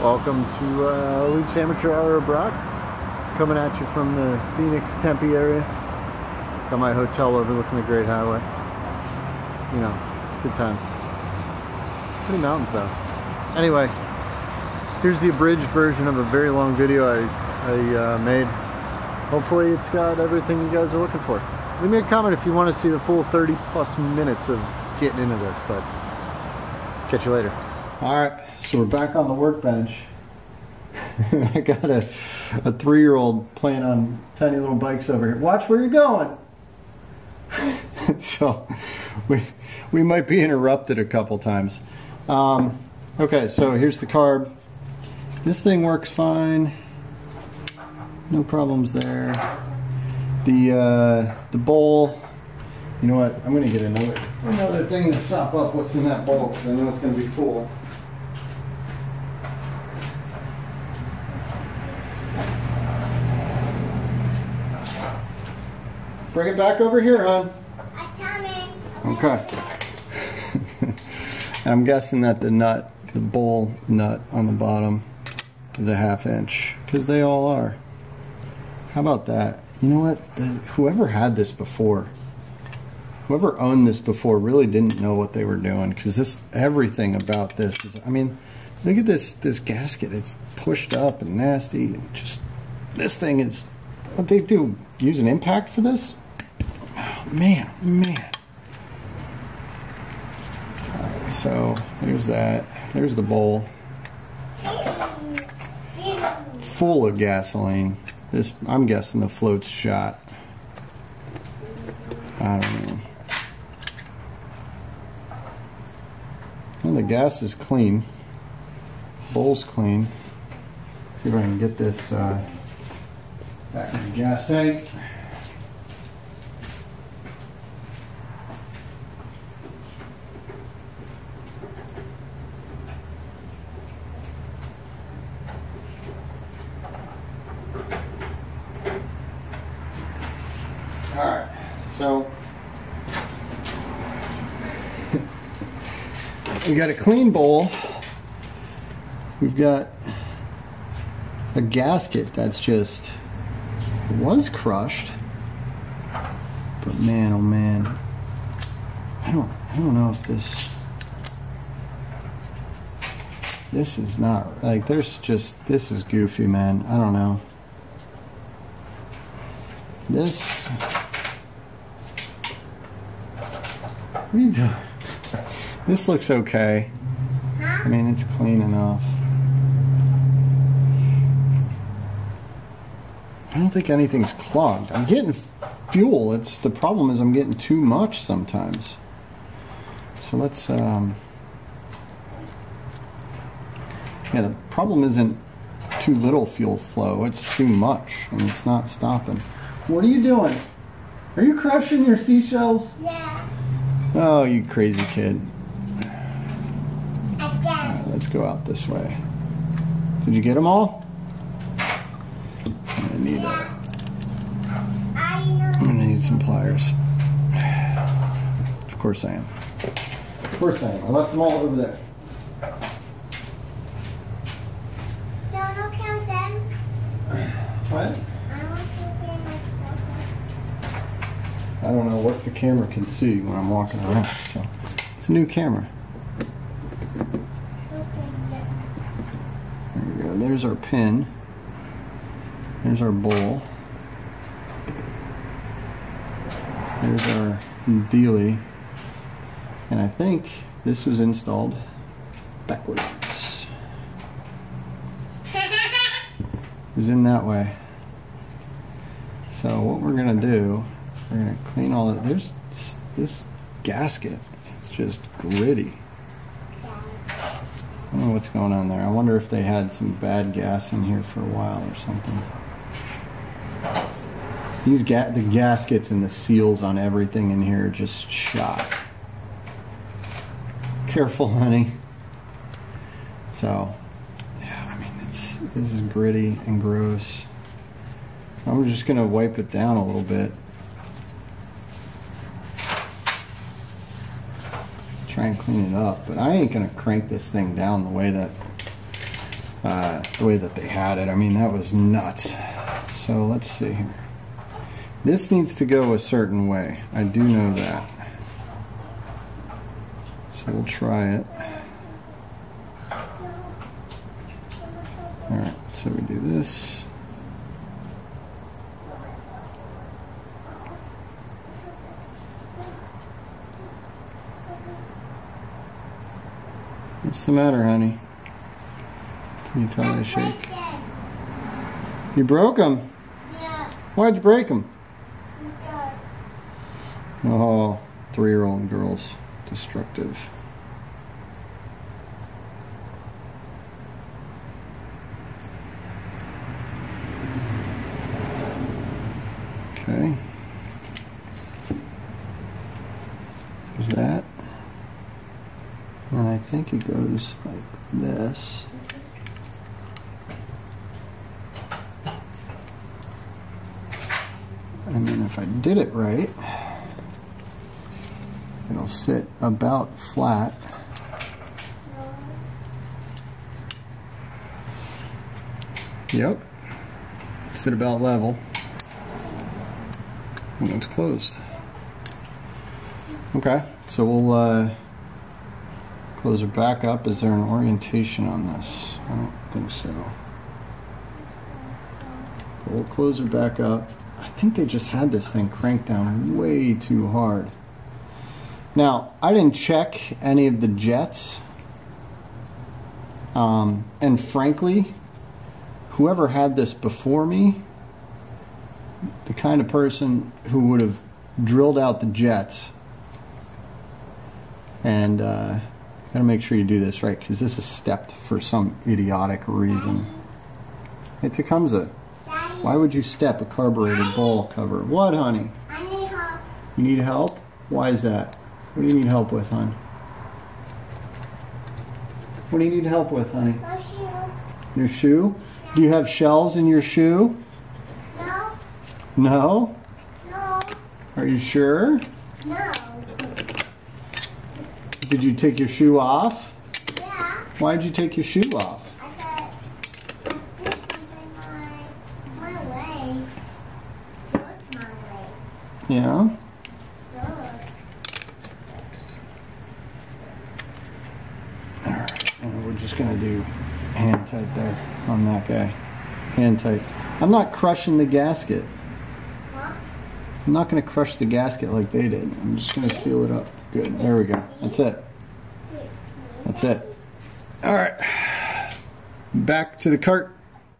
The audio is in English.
Welcome to uh, Luke's Amateur Hour abroad. Coming at you from the Phoenix Tempe area. Got my hotel overlooking the Great Highway. You know, good times. Pretty mountains though. Anyway, here's the abridged version of a very long video I, I uh, made. Hopefully it's got everything you guys are looking for. Leave me a comment if you want to see the full 30 plus minutes of getting into this, but catch you later. All right, so we're back on the workbench. I got a, a three-year-old playing on tiny little bikes over here. Watch where you're going. so we we might be interrupted a couple times. Um, okay, so here's the carb. This thing works fine. No problems there. The uh, the bowl. You know what? I'm gonna get another another thing to sop up what's in that bowl because I know it's gonna be full. Bring it back over here, hon. I'm coming. Okay. I'm guessing that the nut, the bowl nut on the bottom is a half inch because they all are. How about that? You know what? The, whoever had this before, whoever owned this before really didn't know what they were doing because this, everything about this is, I mean, look at this, this gasket. It's pushed up and nasty. And just, this thing is, what they do, use an impact for this? Oh, man, man. So there's that. There's the bowl. Full of gasoline. This, I'm guessing the float's shot. I don't know. Well, the gas is clean. Bowl's clean. See if I can get this uh, back in the gas tank. Alright, so we got a clean bowl. We've got a gasket that's just was crushed. But man, oh man. I don't I don't know if this this is not like there's just this is goofy, man. I don't know. This What are you doing? This looks okay. I mean, it's clean enough. I don't think anything's clogged. I'm getting fuel. It's the problem is I'm getting too much sometimes. So let's um Yeah, the problem isn't too little fuel flow. It's too much and it's not stopping. What are you doing? Are you crushing your seashells? Yeah, Oh, you crazy kid. Go out this way. Did you get them all? I need a, I know. I'm gonna need some pliers. Of course I am. Of course I am. I left them all over there. Don't look them. What? I want to see my photo. I don't know what the camera can see when I'm walking around. So it's a new camera. There we go. There's our pin. There's our bowl. There's our dealie. And I think this was installed backwards. It was in that way. So what we're gonna do, we're gonna clean all that. There's this gasket. It's just gritty. I don't know what's going on there. I wonder if they had some bad gas in here for a while or something. These ga- the gaskets and the seals on everything in here just shot. Careful, honey. So, yeah, I mean, it's this is gritty and gross. I'm just gonna wipe it down a little bit. And clean it up, but I ain't gonna crank this thing down the way that uh, the way that they had it. I mean, that was nuts. So let's see. This needs to go a certain way. I do know that. So we'll try it. Alright, so we do this. What's the matter, honey? Can you tell I shake? You broke them? Yeah. Why'd you break them? Oh, three-year-old girls, destructive. Okay. There's that. And I think it goes like this. And then if I did it right, it'll sit about flat. Yep. Sit about level. And it's closed. Okay, so we'll uh, close it back up. Is there an orientation on this? I don't think so. But we'll close it back up. I think they just had this thing cranked down way too hard. Now, I didn't check any of the jets. Um, and frankly, whoever had this before me, the kind of person who would have drilled out the jets, and uh, gotta make sure you do this right because this is stepped for some idiotic reason. Hey, Tecumseh, Daddy, why would you step a carburetor bowl cover? What, honey? I need help. You need help? Why is that? What do you need help with, hon? What do you need help with, honey? Push you. Your shoe? Do you have shells in your shoe? No. No? No. Are you sure? No. Did you take your shoe off? Yeah. Why did you take your shoe off? I said I put my my way. My way. Yeah? Alright, and we're just gonna do hand tight there on that guy. Hand tight. I'm not crushing the gasket. Huh? I'm not gonna crush the gasket like they did. I'm just gonna seal it up. Good, there we go. That's it. That's it. Alright. Back to the cart.